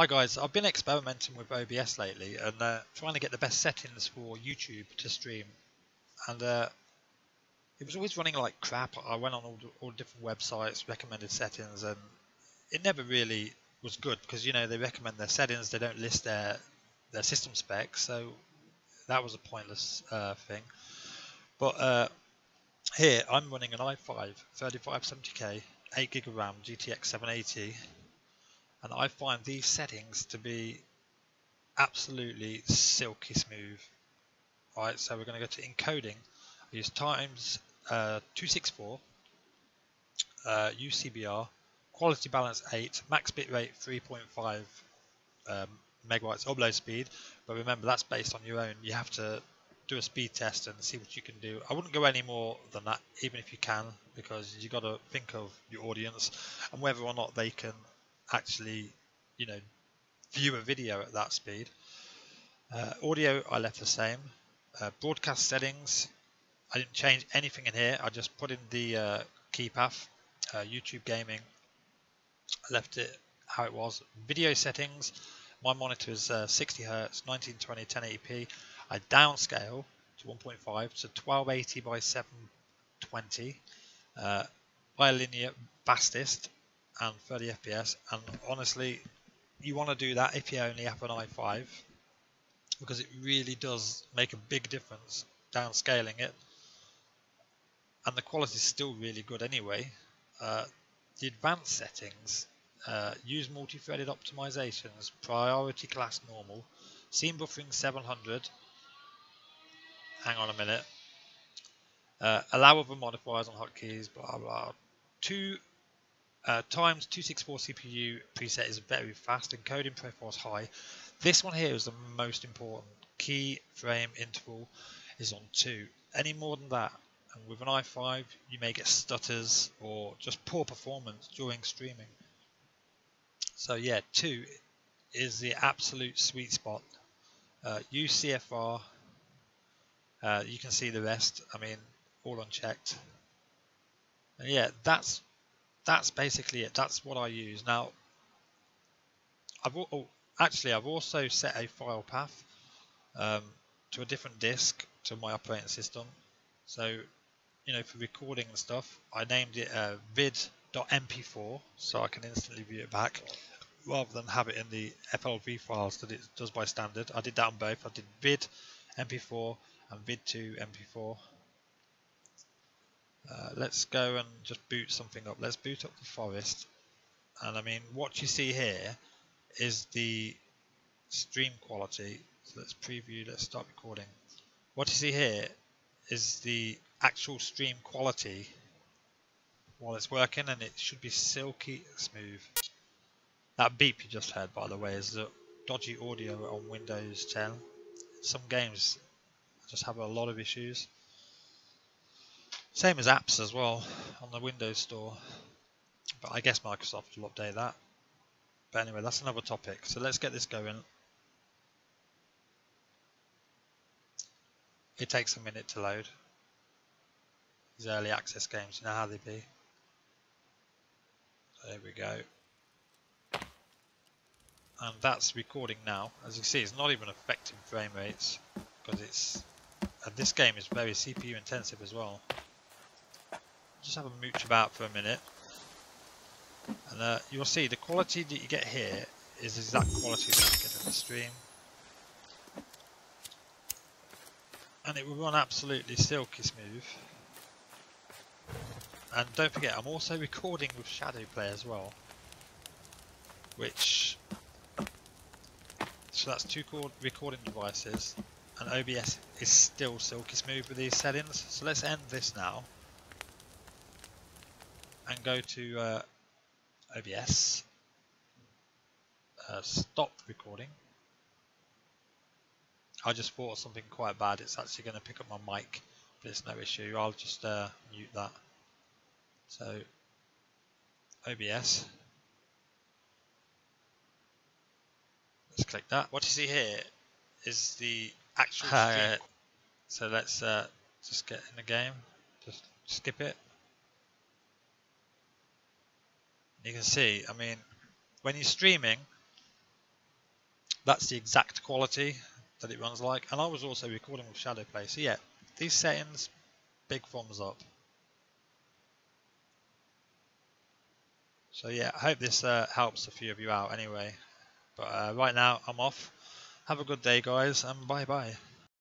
Hi guys, I've been experimenting with OBS lately and uh, trying to get the best settings for YouTube to stream and uh, it was always running like crap. I went on all, the, all different websites, recommended settings and it never really was good because you know they recommend their settings, they don't list their their system specs so that was a pointless uh, thing. But uh, here I'm running an i5 3570K 8 gig RAM GTX 780 and I find these settings to be absolutely silky smooth. Right, so we're going to go to encoding. I use times uh, 264, uh, UCBR, quality balance 8, max bitrate 3.5 um, megabytes upload speed. But remember, that's based on your own. You have to do a speed test and see what you can do. I wouldn't go any more than that, even if you can, because you've got to think of your audience and whether or not they can actually, you know, view a video at that speed. Uh, audio, I left the same. Uh, broadcast settings, I didn't change anything in here. I just put in the uh, key path, uh, YouTube gaming. I left it how it was. Video settings, my monitor is uh, 60 hertz, 1920, 1080p. I downscale to 1.5 to 1280 by 720. Uh, bilinear fastest and 30 FPS. And honestly, you want to do that if you only have an i5 because it really does make a big difference downscaling it. And the quality is still really good anyway. Uh, the advanced settings uh, use multi-threaded optimizations, priority class normal, scene buffering 700. Hang on a minute. Uh, allow other modifiers on hotkeys, blah blah. Two uh, times 264 CPU preset is very fast, encoding profile is high. This one here is the most important. Key frame interval is on 2. Any more than that, and with an i5, you may get stutters or just poor performance during streaming. So yeah, 2 is the absolute sweet spot. Uh, use CFR. Uh, you can see the rest. I mean, all unchecked. And yeah, that's that's basically it. That's what I use. Now, I've oh, actually I've also set a file path um, to a different disk to my operating system. So, you know, for recording and stuff, I named it uh, vid.mp4 so I can instantly view it back rather than have it in the FLV files that it does by standard. I did that on both. I did vid mp4 and vid2 mp4 uh, let's go and just boot something up. Let's boot up the forest. And I mean, what you see here is the stream quality. So let's preview, let's start recording. What you see here is the actual stream quality while it's working and it should be silky smooth. That beep you just heard by the way is the dodgy audio on Windows 10. Some games just have a lot of issues. Same as apps as well on the Windows Store. But I guess Microsoft will update that. But anyway, that's another topic. So let's get this going. It takes a minute to load. These early access games, you know how they be. There we go. And that's recording now. As you see, it's not even affecting frame rates because it's and this game is very CPU intensive as well just have a mooch about for a minute. And uh, you'll see the quality that you get here is the exact quality that you get in the stream. And it will run absolutely silky smooth. And don't forget, I'm also recording with Shadow Play as well. Which... So that's two recording devices. And OBS is still silky smooth with these settings. So let's end this now and go to uh, OBS, uh, stop recording. I just thought of something quite bad. It's actually going to pick up my mic, but it's no issue. I'll just uh, mute that. So OBS. Let's click that. What you see here is the actual uh, So let's uh, just get in the game. Just skip it. You can see, I mean, when you're streaming, that's the exact quality that it runs like. And I was also recording with ShadowPlay, so yeah, these settings, big thumbs up. So yeah, I hope this uh, helps a few of you out anyway. But uh, right now, I'm off. Have a good day, guys, and bye bye.